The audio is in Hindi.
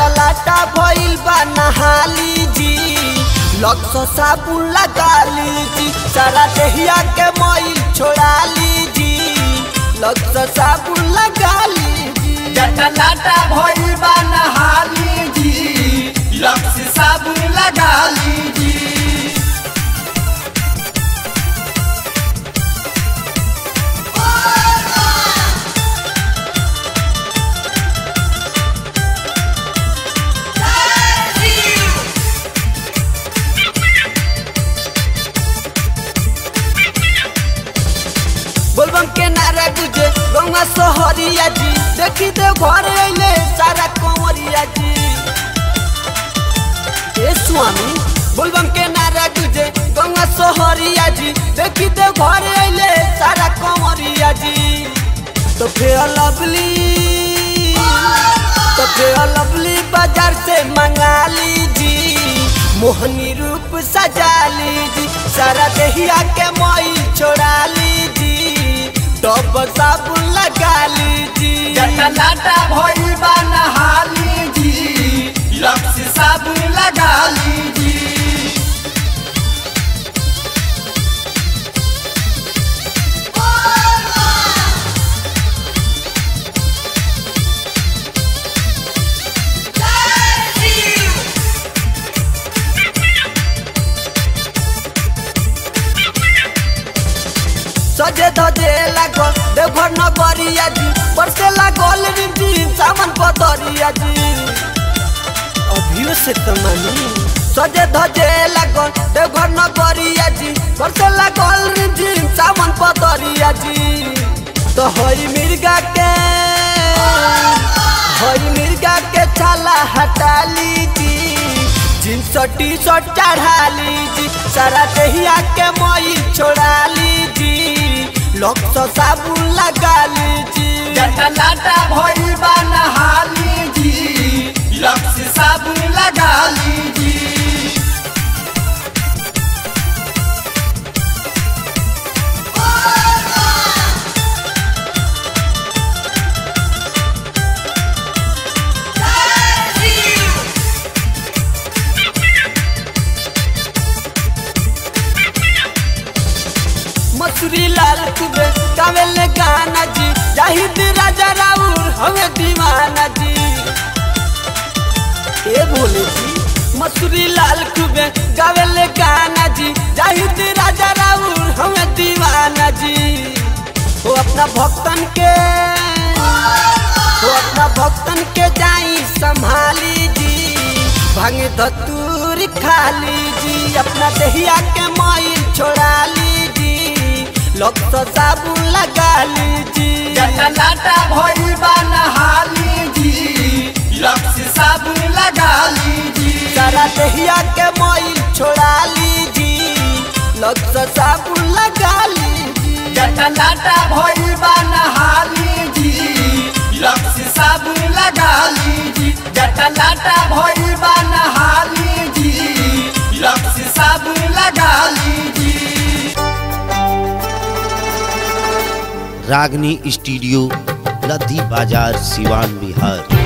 लाटा लाटा भइल बा नहाली जी। लक्स साबुन लगा लीजी सारा देहिया के मई छोड़ा लीजी लक्स साबुन लगा लीजी जटा लाटा भइल बा नहाली जी, लक्ष्य साबुन गौवा सोहरिया जी देखी दे घर अइले सारा कंवरिया जी ए स्वामी बोलबम के नारा गुजे गौवा सोहरिया जी देखी दे घर अइले सारा कंवरिया जी तो फिर लवली तो फिर लवली बाज़ार से मंगा लीजी मोहनी रूप सजा लीजी सारा देहिया के मई छोड़ा लीजी डब साबुन लगा भ अभियो से तो मानी। सजे धजे लागो देवघर नगरिया जी परसे लागल रिमझिम सामान पतरिया जी तो हई मिर्गा के हई मिर्गा के छाला हटा लीजी जींस टी शर्ट चढ़ा लीजी सारा देहिया के मई छोड़ा लीजी लक्स साबुन लगा लीजी जटा लाटा मसूरी लाल कुबे गावेल गाना जी। जाहिद राजा राउर हमें दीवाना जी। ए बोले जी, मसूरी लाल कुबे गावेल गाना जी। जाहिद राजा राउर हमें दीवाना जी। वो अपना भक्तन के वो अपना भक्तन के जाई संभाली जी। भांगे धतूर खाली जी, अपना दहिया के माइल छोड़ा लीजी लक्स साबुन लगा लीजी जटा भई भइल बा नहाली जी लक्ष्य साबुन लगा लीजी सारा दहिया के मोई छोड़ा लीजी लक्स साबुन लगा लीजी जटा लाटा रागनी स्टूडियो लद्दी बाज़ार सिवान बिहार